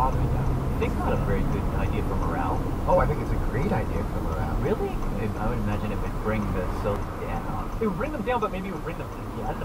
I think it's not a very good idea for morale. Oh, I think it's a great idea for morale. Really? I would imagine it would bring the silk down. It would bring them down, but maybe it would bring them together.